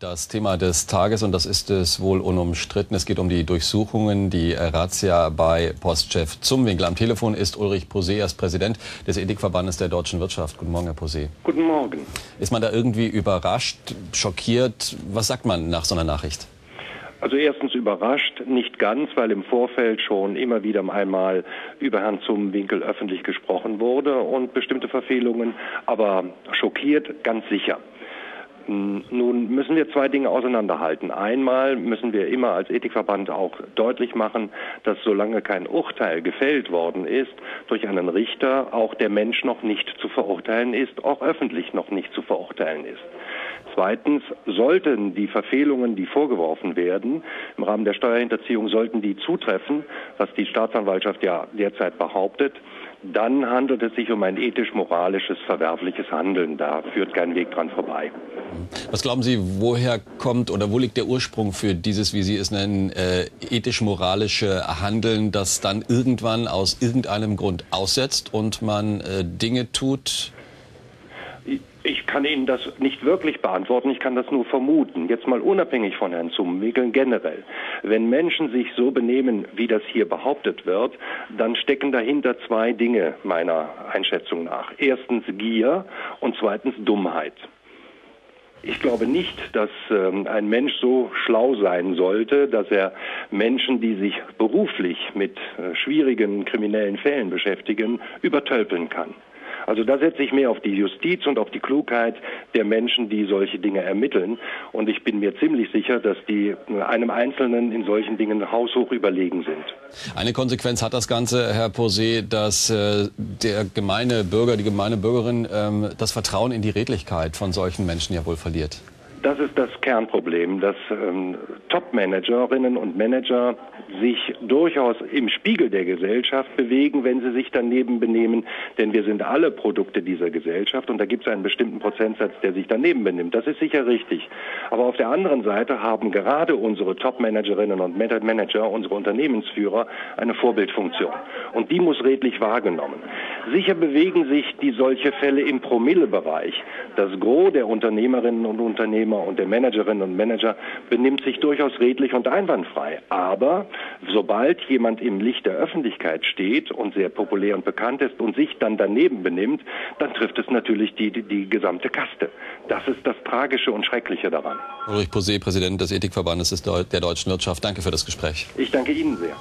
das Thema des Tages und das ist es wohl unumstritten. Es geht um die Durchsuchungen, die Razzia bei Postchef Zumwinkel. Am Telefon ist Ulrich Posé, er ist Präsident des Ethikverbandes der deutschen Wirtschaft. Guten Morgen, Herr Posé. Guten Morgen. Ist man da irgendwie überrascht, schockiert? Was sagt man nach so einer Nachricht? Also erstens überrascht, nicht ganz, weil im Vorfeld schon immer wieder einmal über Herrn Zumwinkel öffentlich gesprochen wurde und bestimmte Verfehlungen, aber schockiert ganz sicher. Nun müssen wir zwei Dinge auseinanderhalten. Einmal müssen wir immer als Ethikverband auch deutlich machen, dass solange kein Urteil gefällt worden ist durch einen Richter, auch der Mensch noch nicht zu verurteilen ist, auch öffentlich noch nicht zu verurteilen ist. Zweitens sollten die Verfehlungen, die vorgeworfen werden, im Rahmen der Steuerhinterziehung, sollten die zutreffen, was die Staatsanwaltschaft ja derzeit behauptet, dann handelt es sich um ein ethisch-moralisches, verwerfliches Handeln. Da führt kein Weg dran vorbei. Was glauben Sie, woher kommt oder wo liegt der Ursprung für dieses, wie Sie es nennen, äh, ethisch-moralische Handeln, das dann irgendwann aus irgendeinem Grund aussetzt und man äh, Dinge tut, kann Ihnen das nicht wirklich beantworten, ich kann das nur vermuten. Jetzt mal unabhängig von Herrn Zumwinkeln generell. Wenn Menschen sich so benehmen, wie das hier behauptet wird, dann stecken dahinter zwei Dinge meiner Einschätzung nach. Erstens Gier und zweitens Dummheit. Ich glaube nicht, dass ähm, ein Mensch so schlau sein sollte, dass er Menschen, die sich beruflich mit äh, schwierigen kriminellen Fällen beschäftigen, übertölpeln kann. Also da setze ich mehr auf die Justiz und auf die Klugheit der Menschen, die solche Dinge ermitteln. Und ich bin mir ziemlich sicher, dass die einem Einzelnen in solchen Dingen haushoch überlegen sind. Eine Konsequenz hat das Ganze, Herr Posé, dass äh, der gemeine Bürger, die gemeine Bürgerin ähm, das Vertrauen in die Redlichkeit von solchen Menschen ja wohl verliert. Das ist das Kernproblem, dass ähm, Top-Managerinnen und Manager sich durchaus im Spiegel der Gesellschaft bewegen, wenn sie sich daneben benehmen. Denn wir sind alle Produkte dieser Gesellschaft und da gibt es einen bestimmten Prozentsatz, der sich daneben benimmt. Das ist sicher richtig. Aber auf der anderen Seite haben gerade unsere Top-Managerinnen und Manager, unsere Unternehmensführer, eine Vorbildfunktion. Und die muss redlich wahrgenommen. Sicher bewegen sich die solche Fälle im Promillebereich. Das Gros der Unternehmerinnen und Unternehmer und der Managerinnen und Manager benimmt sich durchaus redlich und einwandfrei. Aber sobald jemand im Licht der Öffentlichkeit steht und sehr populär und bekannt ist und sich dann daneben benimmt, dann trifft es natürlich die, die, die gesamte Kaste. Das ist das Tragische und Schreckliche daran. Ulrich Posé, Präsident des Ethikverbandes der deutschen Wirtschaft. Danke für das Gespräch. Ich danke Ihnen sehr.